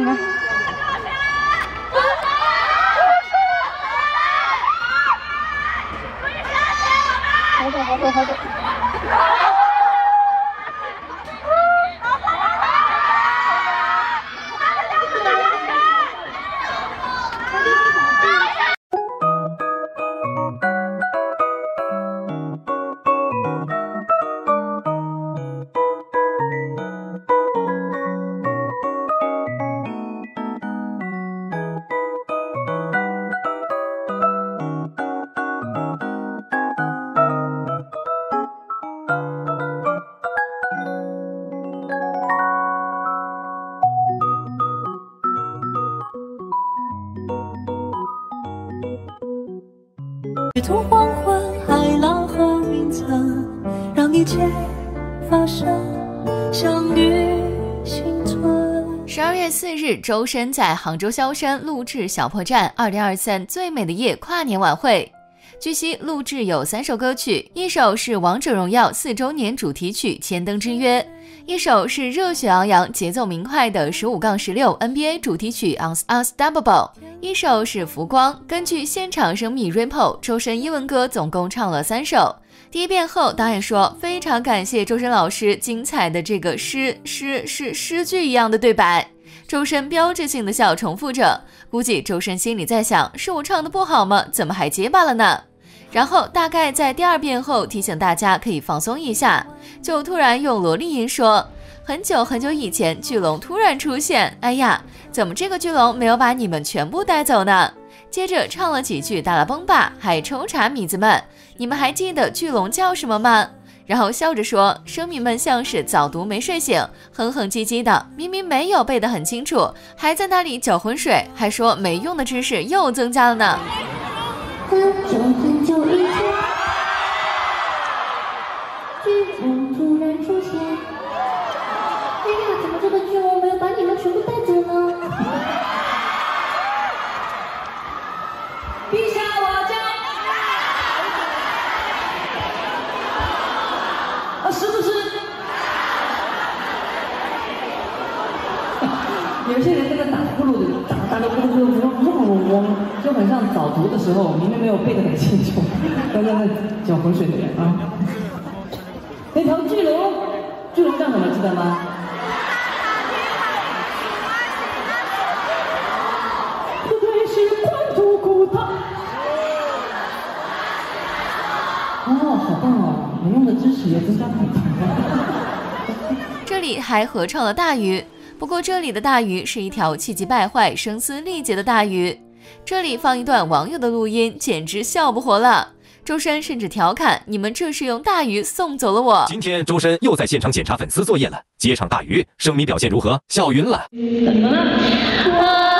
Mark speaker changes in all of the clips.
Speaker 1: 进
Speaker 2: 日图黄昏，海浪和云层，让一切发生，相遇幸存。
Speaker 3: 十二月四日，周深在杭州萧山录制《小破站二零二三最美的夜》跨年晚会。据悉，录制有三首歌曲，一首是《王者荣耀》四周年主题曲《千灯之约》，一首是热血昂扬、节奏明快的十五杠十六 NBA 主题曲《Unstoppable》，一首是《浮光》。根据现场声密 Ripple，周深英文歌总共唱了三首。第一遍后，导演说非常感谢周深老师精彩的这个诗诗诗诗句一样的对白。周深标志性的笑重复着，估计周深心里在想：是我唱的不好吗？怎么还结巴了呢？然后大概在第二遍后提醒大家可以放松一下，就突然用萝莉音说：“很久很久以前，巨龙突然出现，哎呀，怎么这个巨龙没有把你们全部带走呢？”接着唱了几句大拉崩吧，还抽查米子们，你们还记得巨龙叫什么吗？然后笑着说：“生米们像是早读没睡醒，哼哼唧唧的，明明没有背得很清楚，还在那里搅浑水，还说没用的知识又增加了呢。”
Speaker 2: 很久很久以前，巨龙突然出现。哎呀，怎么这个巨龙没有
Speaker 4: 些人在那打呼噜的，打打的呼噜呼噜嗡嗡嗡，就很像早读的时候，明明没有背得很清楚，刚刚那搅浑水的人啊。那条巨龙，巨龙叫什么？记得吗？不对，是宽土骨头。哦，好棒哦！没用的知识也增加很多。
Speaker 3: 这里还合唱了大鱼，不过这里的大鱼是一条气急败坏、声嘶力竭的大鱼。这里放一段网友的录音，简直笑不活了。周深甚至调侃：“你们这是用大鱼送走了我。”
Speaker 5: 今天周深又在现场检查粉丝作业了，接场大鱼，声迷表现如何？笑晕了。
Speaker 4: 怎么了？还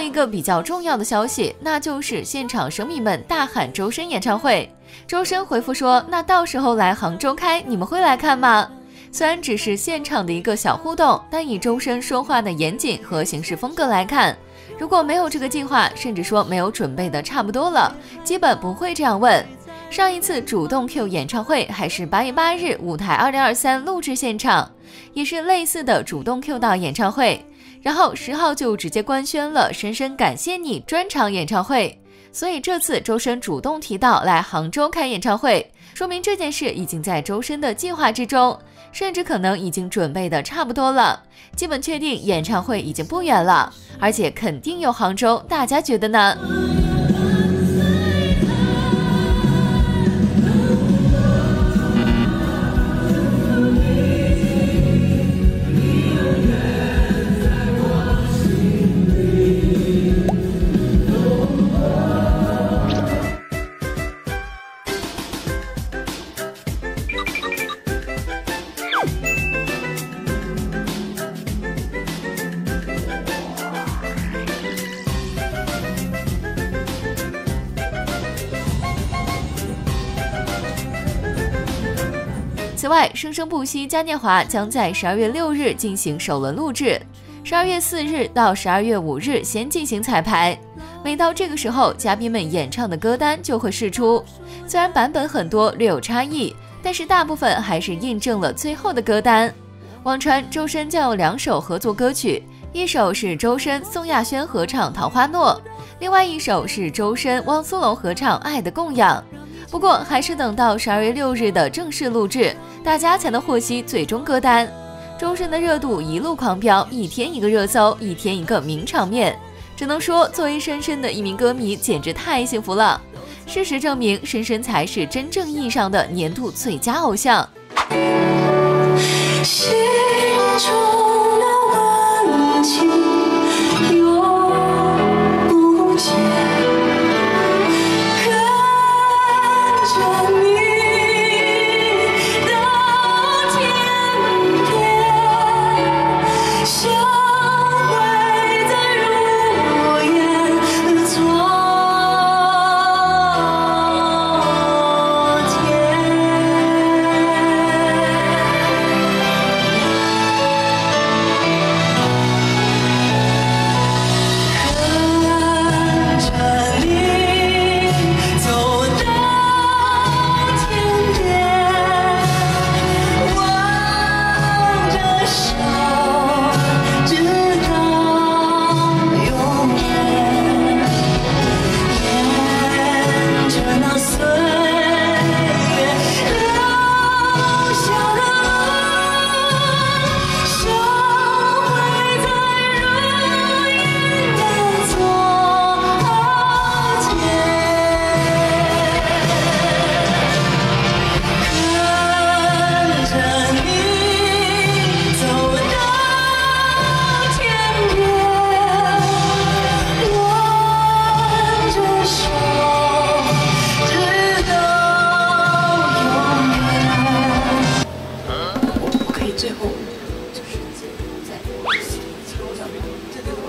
Speaker 2: 一
Speaker 3: 个比较重要的消息，那就是现场生迷们大喊周深演唱会。周深回复说：“那到时候来杭州开，你们会来看吗？”虽然只是现场的一个小互动，但以周深说话的严谨和行事风格来看，如果没有这个计划，甚至说没有准备的差不多了，基本不会这样问。上一次主动 Q 演唱会还是八月八日舞台二零二三录制现场，也是类似的主动 Q 到演唱会。然后十号就直接官宣了“深深感谢你”专场演唱会。所以这次周深主动提到来杭州开演唱会，说明这件事已经在周深的计划之中，甚至可能已经准备的差不多了，基本确定演唱会已经不远了，而且肯定有杭州，大家觉得呢？此外，《生生不息》嘉年华将在十二月六日进行首轮录制，十二月四日到十二月五日先进行彩排。每到这个时候，嘉宾们演唱的歌单就会释出。虽然版本很多，略有差异，但是大部分还是印证了最后的歌单。网传周深将有两首合作歌曲，一首是周深宋亚轩合唱《桃花诺》，另外一首是周深汪苏泷合唱《爱的供养》。不过，还是等到十二月六日的正式录制，大家才能获悉最终歌单。周深的热度一路狂飙，一天一个热搜，一天一个名场面。只能说，作为深深的一名歌迷，简直太幸福了。事实证明，深深才是真正意义上的年度最佳偶像。
Speaker 2: 心中的温情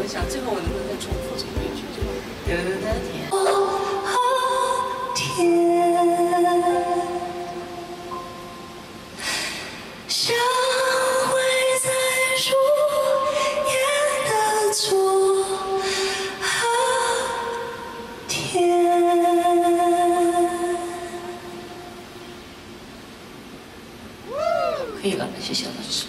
Speaker 6: 想最后我能不能再重复这么一句，就有的天。
Speaker 2: 天，相会在如烟的昨天。
Speaker 6: 可以了，谢谢老师。